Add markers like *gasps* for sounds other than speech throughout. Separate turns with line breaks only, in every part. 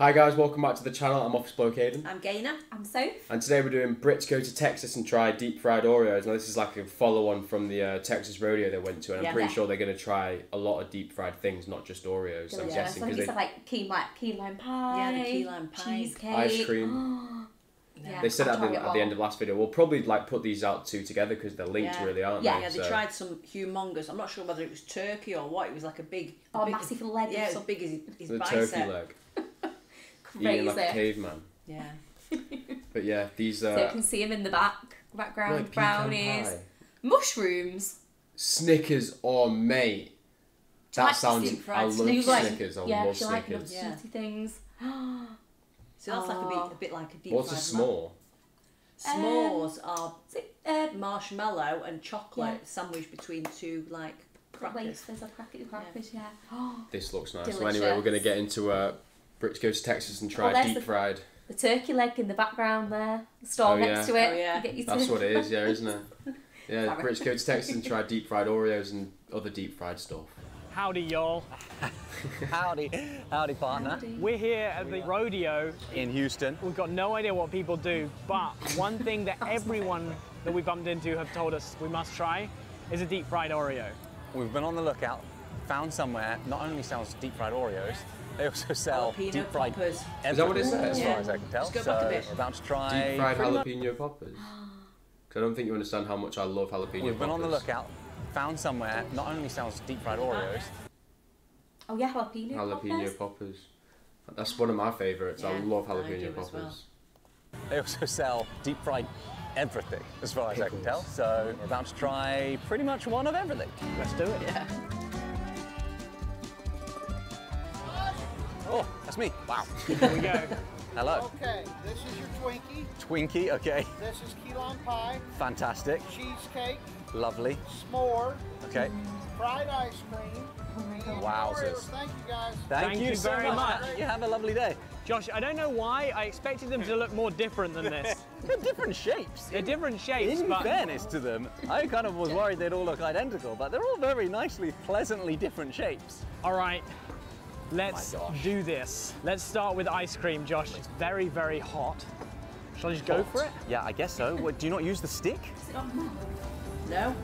Hi guys, welcome back to the channel. I'm Office Bloke Aidan.
I'm Gaynor.
I'm Soph.
And today we're doing Brits go to Texas and try deep fried Oreos. Now this is like a follow on from the uh, Texas rodeo they went to, and
Yeah.
I'm pretty
Yeah.
sure they're going to try a lot of deep fried things, not just Oreos. I'm
Delicious.
guessing because
it's
they,
like key lime, key lime pie.
Yeah, the key lime pie.
Cheesecake.
Ice cream. *gasps* *gasps*
yeah,
they said
I'll
at the, at the end of last video, we'll probably like put these out two together because they're linked
Yeah.
really, aren't
Yeah.
they?
Yeah, they
So-
tried some humongous. I'm not sure whether it was turkey or what. It was like a big.
Oh,
big,
massive leg
Yeah,
so
big as his, his
the
bicep.
turkey leg,
Crazy.
eating like a caveman.
Yeah. *laughs*
But yeah, these are.
so you
uh,
can see him in the back, background,
like
brownies,
pie.
mushrooms.
Snickers, oh mate, that
like
sounds. I love
Do you like-
Snickers. I
yeah,
love
do you like
Snickers.
little
Yeah.
salty things? *gasps*
So that's like a
Oh.
bit, a bit like a deep
What's a
fried
small?
lamb. S'mores are
Is it uh,
marshmallow and chocolate
Yeah.
sandwiched between two like crackers.
wafers or crackers? crackers yeah. Oh, *gasps*
This looks nice. So anyway, we're gonna get into uh, Brits go to Texas and oh, try
Oh,
deep
the-
fried.
the turkey leg in the background there. The stall
Oh,
next
yeah.
to it.
Oh, yeah.
You get
That's what it is, yeah, isn't it? *laughs* Yeah,
Sorry.
Brits go to Texas and try deep fried Oreos and other deep fried stuff.
Howdy, y'all. *laughs*
Howdy, howdy, partner.
Howdy.
We're here at the rodeo.
In Houston.
We've got no idea what people do, but one *laughs* thing that everyone that we bumped into have told us we must try is a deep fried Oreo.
We've been on the lookout, found somewhere not only sells deep fried Oreos, they also sell
Jalapeno
deep fried
poppers.
Is that what it
everything,
says?
As
Yeah.
far as I can tell.
Just go
so
back a bit.
we're about to try.
Deep fried
pretty much-
jalapeno poppers. *gasps* 'Cause I don't think you understand how much I love jalapeno poppers.
We've been on the lookout, found somewhere not only sells deep fried Oreos,
Oh yeah, jalapeno.
Jalapeno
poppers.
poppers. That's one of my favourites. I
Yeah,
love
I do
jalapeno
as
poppers.
well.
they also sell deep fried everything, as far as I can tell. So we're about to try pretty much one of everything.
Let's do it.
Yeah.
Oh, that's me. Wow.
Here we go.
Hello.
Okay, this is your Twinkie.
Twinkie, okay.
This is key lime pie,
Fantastic.
cheesecake,
Lovely.
s'more,
Okay.
fried ice cream.
Wowzers.
Oreos. Thank you guys.
Thank,
Thank
you,
you
so
very
much.
much.
You have a lovely day.
Josh, I don't know why I expected them to look more different than this. *laughs*
They're different shapes.
They're different shapes,
In
but
fairness to them, I kind of was worried they'd all look identical, but they're all very nicely, pleasantly different shapes.
all right. Let's
Oh
do this. Let's start with ice cream, Josh. It's very, very hot. Shall I just go for it?
Yeah, I guess so. What, do you not use the stick?
No.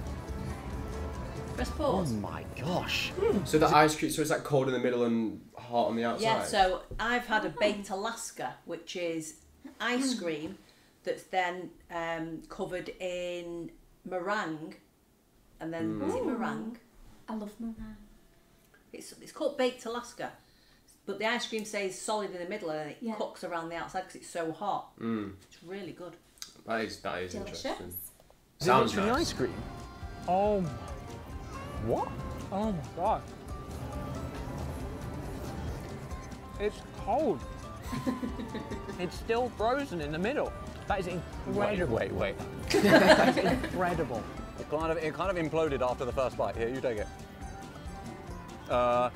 Press
Oh
pause.
my gosh. Hmm.
So the ice cream, so it's like cold in the middle and hot on the outside.
Yeah, so I've had a baked Alaska, which is ice hmm. cream that's then um, covered in meringue, and then is it hmm. meringue?
I love meringue.
It's it's called baked Alaska, but the ice cream stays solid in the middle and it
Yeah.
cooks around the outside because it's so hot.
Mm,
It's really good.
that is that is
Delicious.
interesting. Sounds
literally
nice.
ice cream?
Oh, my-
What?
oh my god. It's cold. *laughs* it's still frozen in the middle. That is
Wait,
incredible.
wait, wait.
That is incredible. *laughs*
It kind of, it kind of imploded after the first bite. Here, you take it. Uh,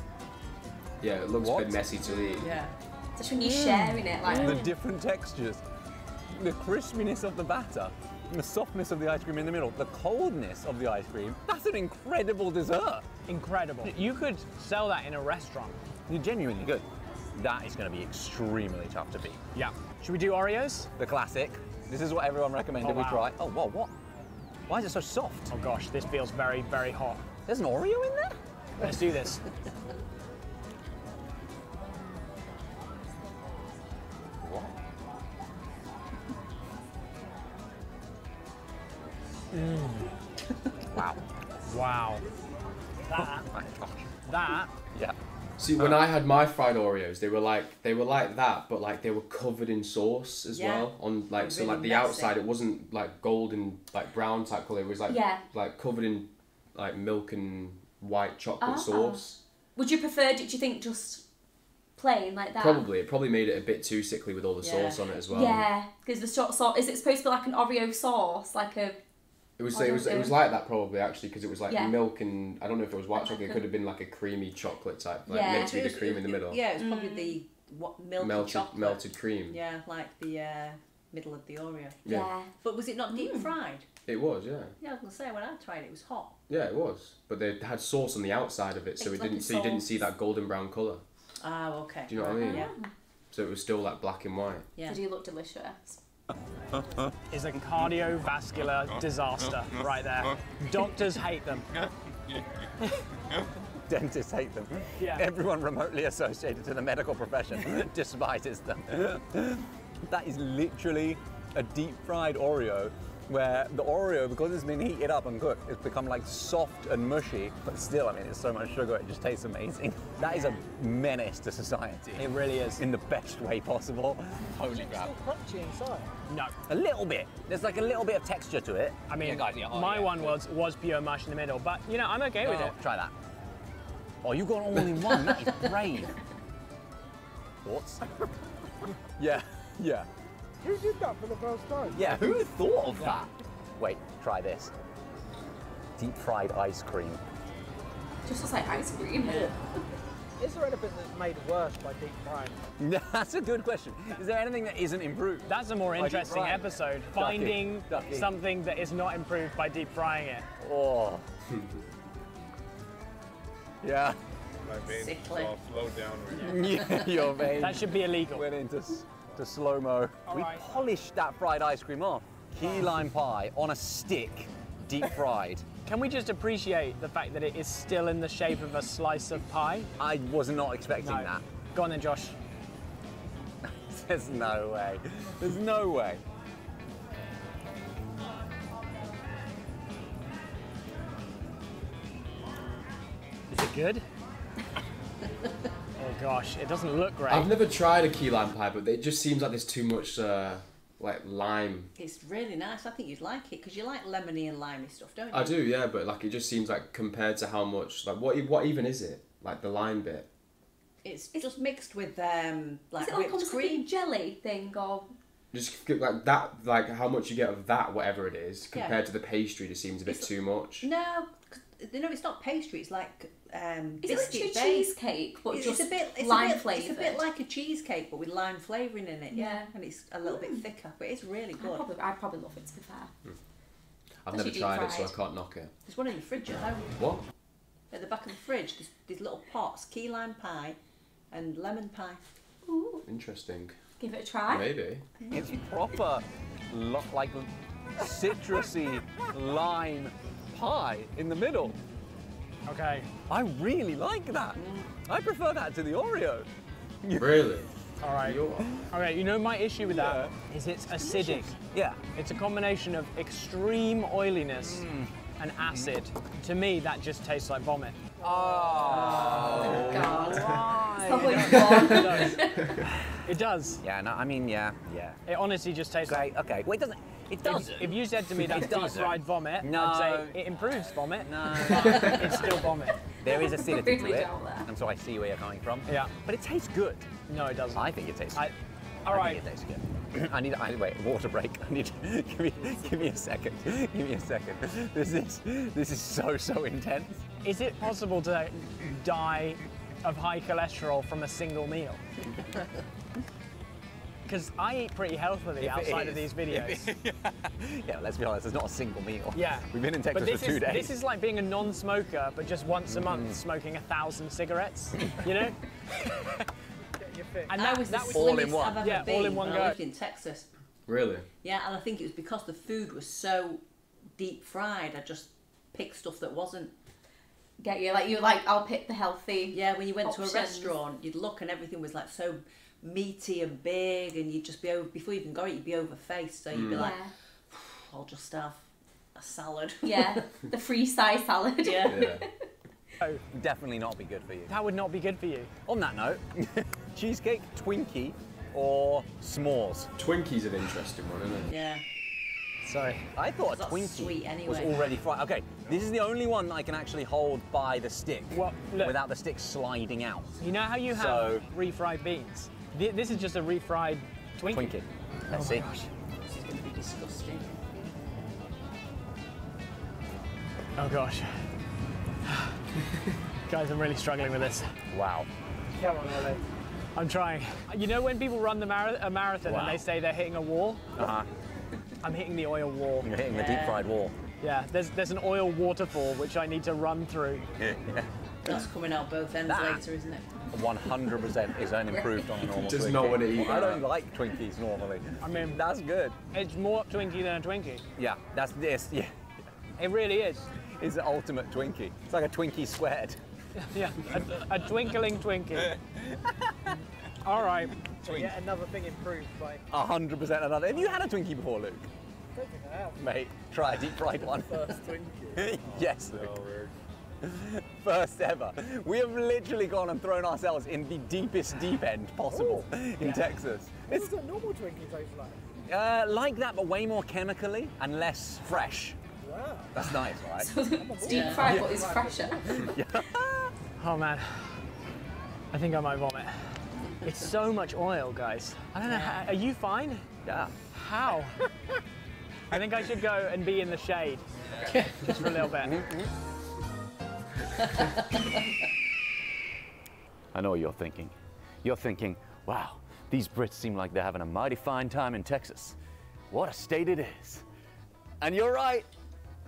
Yeah, it looks a bit messy to eat.
Yeah.
Especially when you're sharing it, like
the different textures, the crispiness of the batter, the softness of the ice cream in the middle, the coldness of the ice cream. That's an incredible dessert.
Incredible. You could sell that in a restaurant.
You're genuinely good. That is going to be extremely tough to beat.
Yeah. Should we do Oreos?
The classic. This is what everyone recommended
Oh,
we try. Oh, whoa, what? Why is it so soft?
Oh gosh, this feels very, very hot.
There's an Oreo in there?
Let's do this.
What? wow.
Wow. That, oh
My gosh.
that,
Yeah.
See, when I had my fried Oreos, they were like they were like that, but like they were covered in sauce as
Yeah.
well. On like
They're
so,
really
like the
messy.
outside, it wasn't like golden, like brown type color. It was like
Yeah.
like covered in like milk and white chocolate
Ah.
sauce.
Would you prefer? Did you think just plain like that?
Probably, it probably made it a bit too sickly with all the
Yeah.
sauce on it as well.
Yeah, because the short sauce is it supposed to be like an Oreo sauce, like a
It was it was it was like that probably actually because it was like
Yeah.
milk and I don't know if it was white chocolate. It could have been like a creamy chocolate type, like
Yeah.
meant to be the cream in the middle.
Yeah, it's probably the what milk
melted
chocolate.
melted cream.
Yeah, like the uh, middle of the Oreo.
Yeah.
yeah.
But was it not deep
Mm.
fried?
It was, yeah.
Yeah, I was gonna say when I tried it, it was hot.
Yeah, it was. But they had sauce on the outside of it, so
It's
it
like
didn't.
a
So you didn't see that golden brown color.
Ah, okay.
Do you know what I mean?
Yeah.
so it was still like black and white.
Yeah.
Did he look delicious? *laughs*
Is a cardiovascular disaster right there. Doctors hate them. *laughs*
Dentists hate them.
Yeah.
Everyone remotely associated to the medical profession *laughs* despises them. That is literally a deep fried Oreo where the Oreo, because it's been heated up and cooked, it's become like soft and mushy, but still, I mean, it's so much sugar, it just tastes amazing. That is a menace to society.
It really is.
In the best way possible. Holy crap.
still Crunchy inside.
No.
A little bit. There's like a little bit of texture to it.
I mean,
Yeah, guys, yeah, oh,
my
yeah.
one was was pure mush in the middle, but you know, I'm okay with
Oh,
it.
Try that. Oh, you got all in one. That is brave. Thoughts? *laughs* yeah, yeah,
Who did that for the first time?
yeah. Who thought of that? Wait, try this. Deep fried ice cream.
Just looks like ice cream.
Is there anything that's made worse by deep frying? *laughs*
That's a good question. Is there anything that isn't improved?
That's a more interesting
right.
episode. Finding
Ducky.
something that is not improved by deep frying it.
Oh. *laughs* yeah.
My veins
Sickly.
all slowed down right now. *laughs*
yeah, your veins
That should be illegal.
went into s- to slow mo. We
right.
polished that fried ice cream off. Key lime pie on a stick, deep *laughs* fried.
Can we just appreciate the fact that it is still in the shape of a slice of pie?
I was not expecting
No.
that.
Go on then, Josh. *laughs*
There's no way. There's no way.
Is it good? Gosh, it doesn't look great.
I've never tried a key lime pie, but it just seems like there's too much uh, like lime.
It's really nice. I think you'd like it because you like lemony and limey stuff, don't you?
I do, yeah, but like it just seems like compared to how much like what what even is it? Like the lime bit.
It's just mixed with um, like
Is it
whipped
like a
cream.
jelly thing or
Just like that, like how much you get of that, whatever it is,
Yeah.
compared to the pastry, just seems a bit
It's-
too much.
No, 'cause- no, it's not pastry. It's like um,
is it like a
base.
cheesecake but
It's,
just
it's a bit, it's
lime
a bit,
flavoured?
It's a bit like a cheesecake, but with lime flavouring in it. Yeah,
Yeah.
and it's a little bit hmm. thicker, but it's really
I'd
good.
probably, I'd probably love it to be fair. Hmm.
I've
Especially
never
deep
tried it, so I can't knock it.
There's one in the fridge at home.
What?
At the back of the fridge, there's these little pots: key lime pie and lemon pie.
Ooh,
Interesting.
give it a try.
Maybe. Hmm.
It's proper, lo- like citrusy lime pie in the middle.
Okay.
I really like that. I prefer that to the Oreo. *laughs*
Really?
All right.
You're-
Okay. You know my issue with that is it's acidic.
Yeah.
It's a combination of extreme oiliness
Mm.
and acid. To me, that just tastes like vomit.
Oh, God.
Why?
It's not
it does.
Yeah. No. I mean, yeah. Yeah.
It honestly just tastes
Okay.
like.
Okay. Well, it doesn't. It
If,
doesn't.
if you said to me that's
It
deep
doesn't.
fried vomit,
No.
I'd say it improves vomit.
no. *laughs*
It's still vomit.
there is acidity to it,
don't there.
and so I see where you're coming from.
Yeah.
But it tastes good.
No, it doesn't.
I think it tastes.
I,
good.
all
I
right.
think it tastes good. *clears throat* I need. I wait. Water break. *laughs* I need. *laughs* give me. Give me a second. Give me a second. This is. This is so so intense.
Is it possible to die of high cholesterol from a single meal? Because I eat pretty healthily
If
outside of these videos. *laughs*
Yeah. Let's be honest. there's not a single meal.
Yeah.
We've been in Texas
but this
for two
is,
days. Mm.
This is like being a non-smoker, but just once a month smoking a thousand cigarettes. You know? and
that was the
that was
All in
slimmest
one.
I've ever
Yeah,
been
all in one go.
I lived in Texas.
Really?
Yeah, and I think it was because the food was so deep fried. I just picked stuff that wasn't.
Get you like you like I'll pick the healthy.
Yeah, when you went to a restaurant, you'd look and everything was like so meaty and big, and you'd just be over before you even got it, you'd be over faced. So you'd be hmm. like,
Yeah.
I'll just have a salad.
Yeah, the *laughs* free size salad.
yeah.
Yeah. *laughs*
Definitely not be good for you.
that would not be good for you.
On that note, *laughs* cheesecake, Twinkie, or s'mores.
Twinkie's an interesting one, isn't it?
Yeah.
Sorry.
I thought a Twinkie
sweet
was already fried. Okay, this is the only one that I can actually hold by the stick
Well, look.
without the stick sliding out.
You know how you have
So-
refried beans? Th- This is just a refried Twinkie.
Twinkie. Let's see. Gosh.
This is going to be disgusting.
Oh gosh. *sighs* Guys, I'm really struggling with this.
Wow.
Come on, Ollie. I'm trying. You know when people run the mara- a marathon
Wow.
and they say they're hitting a wall?
Uh-huh.
I'm hitting the oil wall.
You're hitting the deep fried wall.
Yeah, there's there's an oil waterfall which I need to run through. *laughs* Yeah.
That's coming out both ends
That-
later, isn't it?
100% is an improved on a normal
Does
Twinkie.
not wanna eat
I don't like Twinkies normally.
I mean-
that's good.
It's more Twinkie than a Twinkie.
Yeah, that's this. Yeah,
It really is.
it's the ultimate Twinkie. It's like a Twinkie squared.
Yeah, a, a twinkling Twinkie. *laughs* All right.
So yet another thing improved by.
100% another. Have you had a Twinkie before, Luke?
I don't think I have.
Mate, try a deep fried one.
First Twinkie. *laughs*
yes,
So
Luke.
Oh, weird. *laughs*
First ever. We have literally gone and thrown ourselves in the deepest deep end possible in Texas.
What
It's
does a normal Twinkie taste like?
uh, like that, but way more chemically and less fresh.
Wow.
That's nice, right? *laughs*
It's deep fried, but it's fresher. *laughs*
Oh man, I think I might vomit. It's so much oil, guys. I don't know. How, are you fine?
yeah.
How? I think I should go and be in the shade, just for a little bit. *laughs*
I know what you're thinking. You're thinking, wow, these Brits seem like they're having a mighty fine time in Texas. What a state it is. And you're right.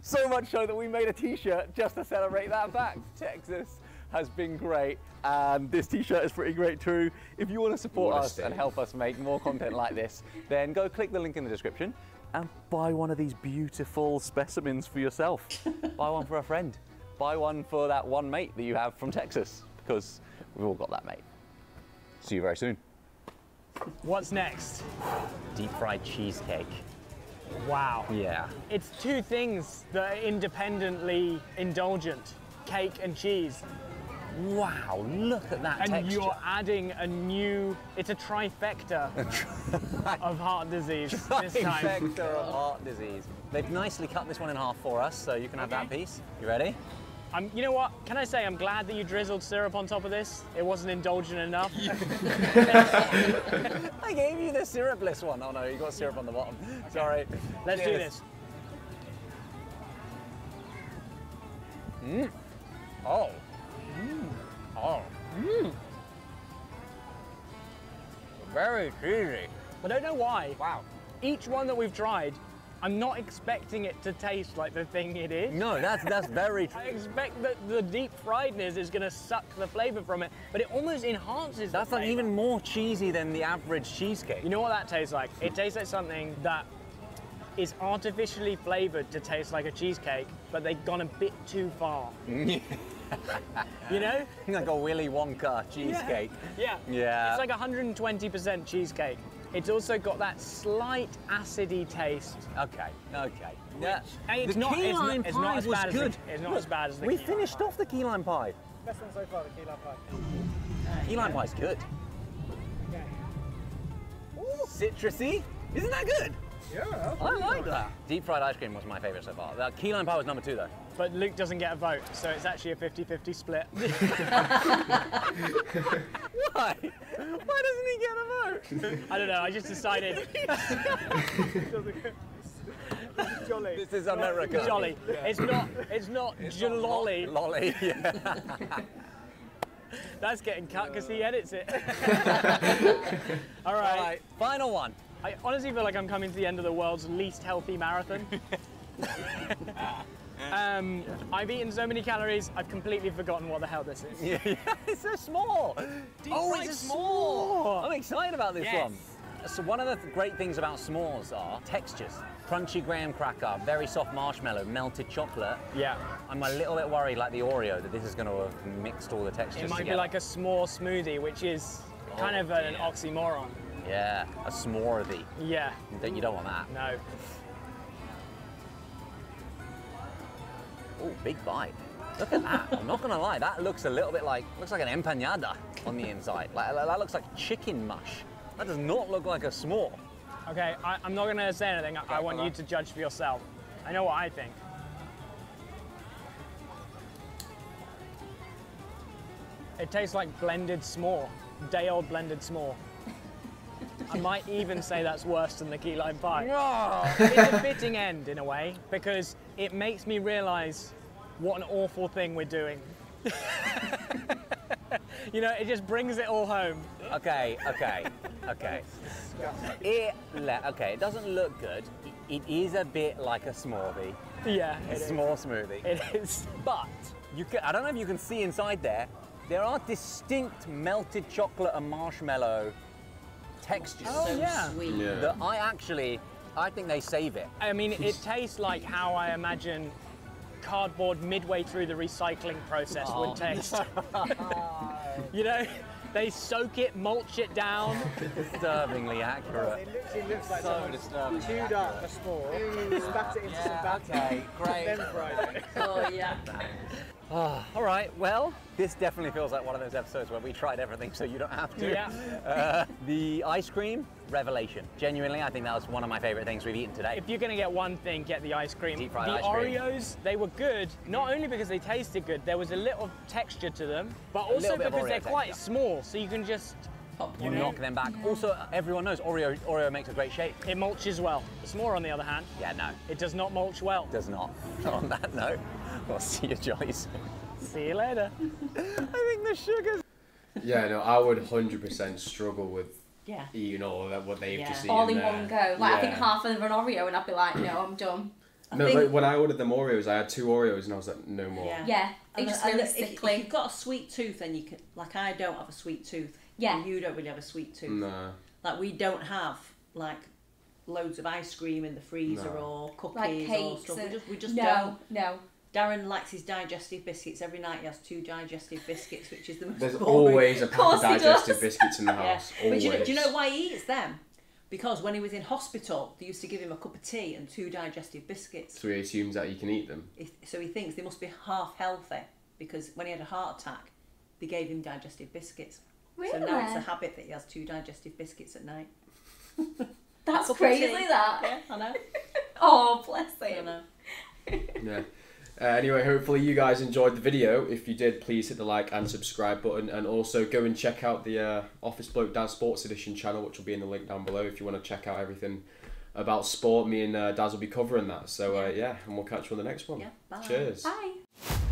So much so that we made a t-shirt just to celebrate that fact. Texas has been great and this t-shirt is pretty great too. If you want to support us and help us make more content like this, *laughs* then go click the link in the description and buy one of these beautiful specimens for yourself. *laughs* buy one for a friend. Buy one for that one mate that you have from Texas because we've all got that mate. See you very soon.
What's next?
Deep fried cheesecake.
Wow.
Yeah.
It's two things that are independently indulgent cake and cheese.
Wow, look at that
And
texture.
you're adding a new, it's a trifecta *laughs* of heart disease this time.
Trifecta of heart disease. They've nicely cut this one in half for us, so you can have that piece. You ready?
Um, you know what? Can I say I'm glad that you drizzled syrup on top of this? It wasn't indulgent enough. *laughs*
I gave you the syrupless one. Oh no, you got syrup on the bottom. Sorry.
Let's do
Cheers.
this.
Oh. Mmm. Oh. Mmm. Very cheesy.
I don't know why.
Wow.
Each one that we've tried, I'm not expecting it to taste like the thing it is.
No, that's that's very true. *laughs*
I expect that the deep friedness is going to suck the flavor from it, but it almost enhances the
That's like even more cheesy than the average cheesecake.
You know what that tastes like? It tastes like something that is artificially flavored to taste like a cheesecake, but they've gone a bit too far. *laughs* you know?
like a Willy Wonka cheesecake.
Yeah.
Yeah. Yeah.
It's like 120% cheesecake. It's also got that slight acidy taste.
Okay, okay. Yeah.
It's
the
not-
key
it's not-
lime
it's
pie
not as
was
bad as the-
good.
it's not as bad as the
We
key lime
finished
pie.
off the key lime pie.
Best one so far, the key lime pie.
Key lime pie's good.
Yeah.
Citrusy. Isn't that good?
Yeah.
I like that. Deep fried ice cream was my favourite so far. The key lime pie was number two though.
But Luke doesn't get a vote, so it's actually a 50-50 split. *laughs*
Why? Why doesn't he get a vote?
I don't know, I just decided. *laughs*
Jolly.
this is America.
Jolly. It's not it's not jolly.
Lolly. Yeah. *laughs*
That's getting cut because he edits it. All
All
right.
right. Final one.
I honestly feel like I'm coming to the end of the world's least healthy marathon. Um, I've eaten so many calories, I've completely forgotten what the hell this is.
Yeah, *laughs* yeah, it's so small.
Oh, it's a s'more.
I'm excited about this
Yes.
one. So one of the th- great things about s'mores are textures. Crunchy graham cracker, very soft marshmallow, melted chocolate.
Yeah.
I'm a little bit worried, like the Oreo, that this is going to have mixed all the textures
It might be like a s'more smoothie, which is kind
Oh,
of an oxymoron.
yeah, a s'morethie.
Yeah,
You don't want that.
no.
Oh, big bite. Look at that. I'm not going to lie, that looks a little bit like looks like an empanada on the inside. Like that looks like chicken mush. That does not look like a s'more.
Okay, I, I'm not going to say anything. I, I want you
on.
to judge for yourself. I know what I think. It tastes like blended s'more, day old blended s'more. I might even say that's worse than the key lime pie. it's a fitting end in a way because it makes me realize what an awful thing we're doing. *laughs* you know, it just brings it all home.
Okay, okay, okay. It, le- okay, it doesn't look good. It is a bit like a smoothie,
Yeah,
a
it is.
small smoothie.
It is.
But you can, I don't know if you can see inside there. there are distinct melted chocolate and marshmallow textures
Oh,
so
yeah.
sweet.
Yeah.
that I actually, I think they save it.
I mean, it tastes like how I imagine cardboard midway through the recycling process would oh. taste. *laughs* *laughs* you know, they soak it, mulch it down. *laughs*
Disturbingly accurate.
It literally looks like
So
someone
disturbing.
chewed up a s'more, spat it into some batter,
okay, great.
then fried it.
Oh yeah.
All right, well, this definitely feels like one of those episodes where we tried everything so you don't have to.
Yeah.
Uh, the ice cream, revelation. Genuinely, I think that was one of my favorite things we've eaten today.
If you're gonna get one thing, get the ice cream.
Deep fried
the
ice cream.
Oreos, they were good, not only because they tasted good, there was a little texture to them, but
little
also because they're quite small, so you can just
You
one
knock them back. Also, everyone knows Oreo, Oreo makes a great shape.
it mulches well. The s'more, on the other hand,
Yeah, no,
it does not mulch well.
does not. *laughs* On that note, *laughs* we'll see you jolly soon.
See you later. *laughs*
I think the sugar's
Yeah, no, I would 100% struggle with
Yeah.
eating all of that, what they've
Yeah.
just eaten
All in
there.
one go. Like I think half of an Oreo, and I'd be like, no, I'm done.
I
No,
think-
like when I ordered them Oreos, I had two Oreos and I was like, no more.
Yeah.
Yeah, they
And,
just
the-
really
the- if, if you've got a sweet tooth, then you can. Like I don't have a sweet tooth.
Yeah.
And you don't really have a sweet tooth.
No.
Like we don't have like loads of ice cream in the freezer
No.
or cookies
Like
or
cakes.
stuff. We just we just
no,
don't.
no.
Darren likes his digestive biscuits. Every night he has two digestive biscuits, which is the most
There's
boring.
always a pack of
course
digestive
does.
biscuits in the *laughs*
Yeah.
house.
But do you, know, do you know why he eats them? Because when he was in hospital, they used to give him a cup of tea and two digestive biscuits.
So he assumes that you can eat them.
So he thinks they must be half healthy because when he had a heart attack, they gave him digestive biscuits.
Really?
So now it's a habit that he has two digestive biscuits at night.
That's *laughs* crazy. That.
Yeah, I know. *laughs*
Oh, bless
I
him.
know.
Yeah. Uh, anyway, hopefully you guys enjoyed the video. If you did, please hit the like and subscribe button, and also go and check out the uh, Office Bloke Daz Sports Edition channel, which will be in the link down below if you want to check out everything about sport. Me and uh, Daz will be covering that. So uh, yeah, and we'll catch you on the next one.
Yeah, bye.
Cheers.
Bye.